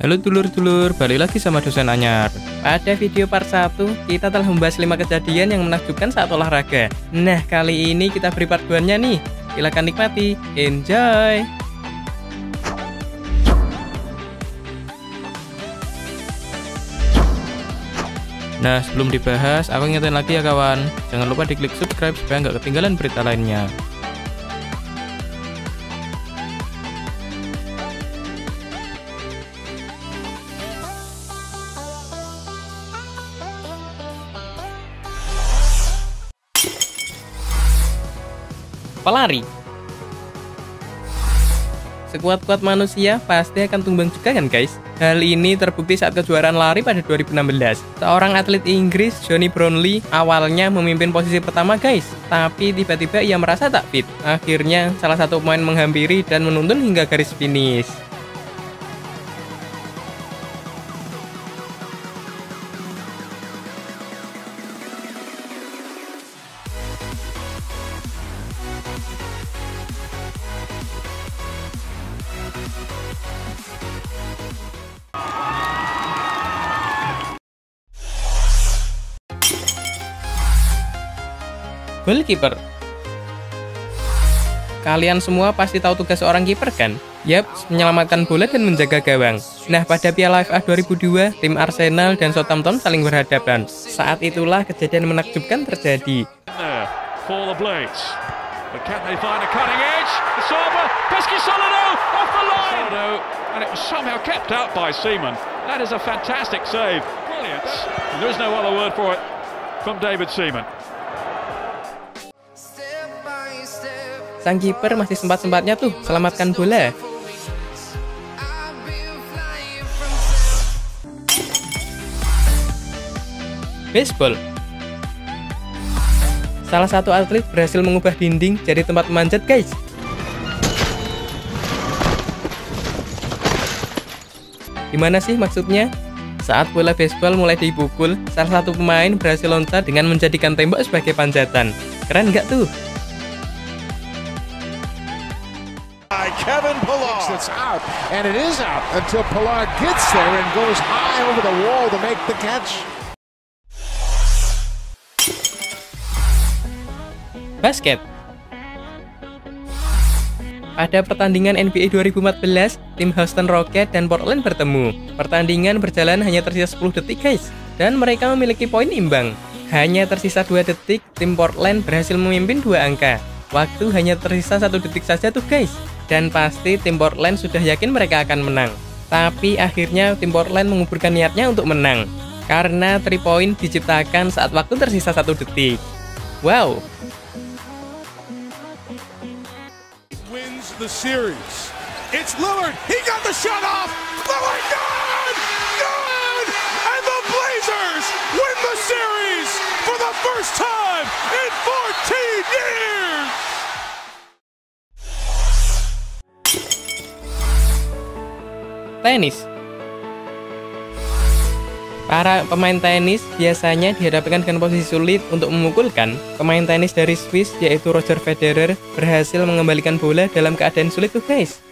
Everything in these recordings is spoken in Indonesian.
Halo dulur-dulur, balik lagi sama dosen Anyar. Pada video part 1, kita telah membahas 5 kejadian yang menakjubkan saat olahraga. Nah, kali ini kita beri part 2-nya nih. Silahkan nikmati. Enjoy! Nah, sebelum dibahas, aku ingetin lagi ya kawan. Jangan lupa diklik subscribe supaya nggak ketinggalan berita lainnya. Pelari. Sekuat-kuat manusia pasti akan tumbang juga kan guys? Hal ini terbukti saat kejuaraan lari pada 2016. Seorang atlet Inggris, Johnny Brownlee, awalnya memimpin posisi pertama guys. Tapi tiba-tiba ia merasa tak fit. Akhirnya salah satu pemain menghampiri dan menuntun hingga garis finish. Goalkeeper Kalian semua pasti tahu tugas seorang kiper kan? Yap, menyelamatkan bola dan menjaga gawang. Nah, pada Piala FA 2002, tim Arsenal dan Southampton saling berhadapan. Saat itulah kejadian menakjubkan terjadi. and it was somehow kept out by Seaman. That is a fantastic save. Brilliant. And there's no other word for it from David Seaman. Sang kiper masih sempat-sempatnya tuh selamatkan bola. Baseball Salah satu atlet berhasil mengubah dinding jadi tempat memanjat guys. Gimana sih maksudnya? Saat bola baseball mulai dipukul, salah satu pemain berhasil loncat dengan menjadikan tembok sebagai panjatan. Keren nggak tuh? Kevin Pillar. That's out, and it is out until Pillar gets there and goes high over the wall to make the catch. Basket Pada pertandingan NBA 2014, tim Houston Rockets dan Portland bertemu. Pertandingan berjalan hanya tersisa 10 detik guys, dan mereka memiliki poin imbang. Hanya tersisa 2 detik, tim Portland berhasil memimpin dua angka. Waktu hanya tersisa satu detik saja tuh guys. Dan pasti tim Portland sudah yakin mereka akan menang. Tapi akhirnya tim Portland menguburkan niatnya untuk menang. Karena 3 point diciptakan saat waktu tersisa satu detik. Wow, the series. It's Lillard. He got the shot off. Lillard, good! Good! And the Blazers win the series for the first time Tenis Para pemain tenis biasanya dihadapkan dengan posisi sulit untuk memukulkan. Pemain tenis dari Swiss yaitu Roger Federer berhasil mengembalikan bola dalam keadaan sulit tuh guys.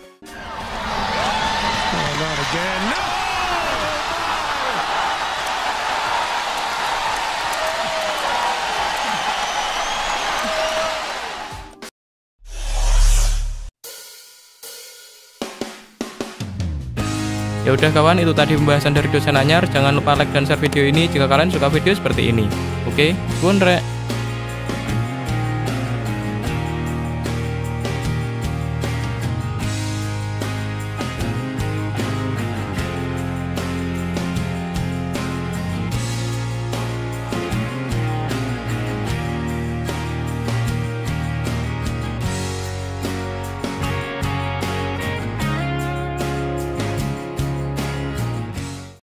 Ya udah kawan, itu tadi pembahasan dari dosen Anyar. Jangan lupa like dan share video ini jika kalian suka video seperti ini. Oke, okay?